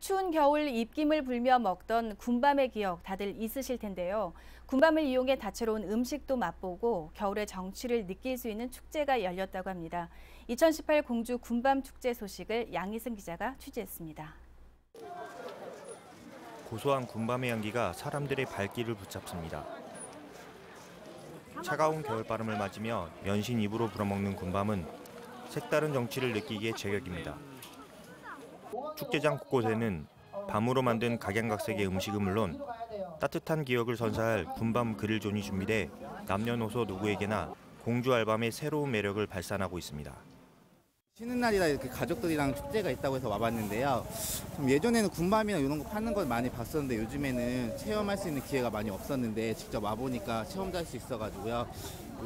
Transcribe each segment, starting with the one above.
추운 겨울 입김을 불며 먹던 군밤의 기억 다들 있으실 텐데요. 군밤을 이용해 다채로운 음식도 맛보고 겨울의 정취를 느낄 수 있는 축제가 열렸다고 합니다. 2018 공주 군밤 축제 소식을 양희승 기자가 취재했습니다. 고소한 군밤의 향기가 사람들의 발길을 붙잡습니다. 차가운 겨울바람을 맞으며 연신 입으로 불어먹는 군밤은 색다른 정취를 느끼기에 제격입니다. 축제장 곳곳에는 밤으로 만든 각양각색의 음식은 물론 따뜻한 기억을 선사할 군밤 그릴존이 준비돼 남녀노소 누구에게나 공주 알밤의 새로운 매력을 발산하고 있습니다. 쉬는 날이라 이렇게 가족들이랑 축제가 있다고 해서 와봤는데요. 좀 예전에는 군밤이나 이런 거 파는 걸 많이 봤었는데 요즘에는 체험할 수 있는 기회가 많이 없었는데 직접 와보니까 체험도 할 수 있어가지고요.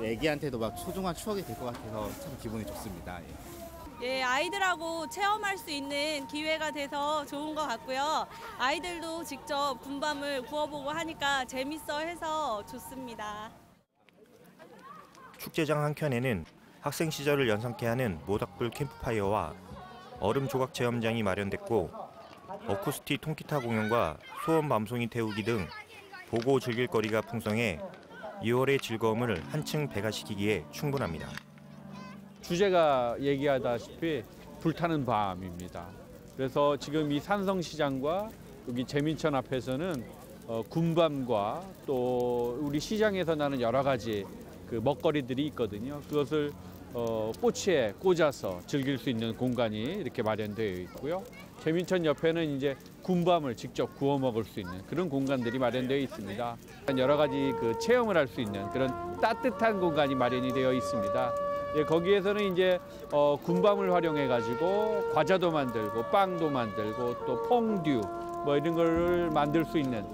애기한테도 막 소중한 추억이 될 것 같아서 참 기분이 좋습니다. 예. 예, 아이들하고 체험할 수 있는 기회가 돼서 좋은 것 같고요. 아이들도 직접 군밤을 구워보고 하니까 재밌어 해서 좋습니다. 축제장 한켠에는 학생 시절을 연상케 하는 모닥불 캠프파이어와 얼음 조각 체험장이 마련됐고 어쿠스틱 통기타 공연과 소원 밤송이 태우기 등 보고 즐길 거리가 풍성해 2월의 즐거움을 한층 배가시키기에 충분합니다. 주제가 얘기하다시피 불타는 밤입니다. 그래서 지금 이 산성시장과 여기 재민천 앞에서는 어, 군밤과 또 우리 시장에서 나는 여러 가지 그 먹거리들이 있거든요. 그것을 어, 꼬치에 꽂아서 즐길 수 있는 공간이 이렇게 마련되어 있고요. 재민천 옆에는 이제 군밤을 직접 구워 먹을 수 있는 그런 공간들이 마련되어 있습니다. 여러 가지 그 체험을 할 수 있는 그런 따뜻한 공간이 마련이 되어 있습니다. 예, 거기에서는 이제 어, 군밤을 활용해 가지고 과자도 만들고 빵도 만들고 또 퐁듀 뭐 이런 걸 만들 수 있는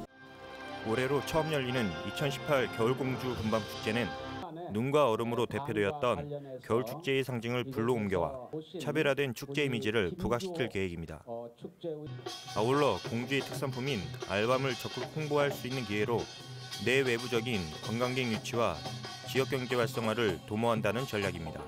올해로 처음 열리는 2018 겨울공주 군밤 축제는 눈과 얼음으로 대표되었던 겨울 축제의 상징을 불로 옮겨와 차별화된 축제 이미지를 부각시킬 계획입니다. 아울러 공주의 특산품인 알밤을 적극 홍보할 수 있는 기회로 내외부적인 관광객 유치와 지역 경제 활성화를 도모한다는 전략입니다.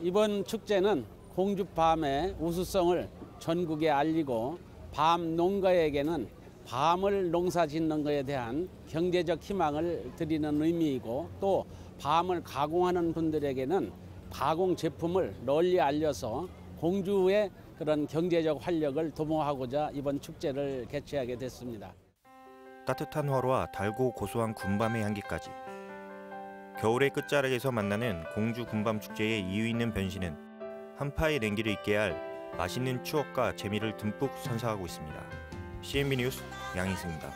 이번 축제는 공주밤의 우수성을 전국에 알리고 밤 농가에게는 밤을 농사 짓는 것에 대한 경제적 희망을 드리는 의미이고 또 밤을 가공하는 분들에게는 가공 제품을 널리 알려서 공주의 그런 경제적 활력을 도모하고자 이번 축제를 개최하게 됐습니다. 따뜻한 화로와 달고 고소한 군밤의 향기까지 겨울의 끝자락에서 만나는 공주 군밤 축제의 이유 있는 변신은 한파의 냉기를 잊게 할 맛있는 추억과 재미를 듬뿍 선사하고 있습니다. CNB 뉴스 양희승입니다.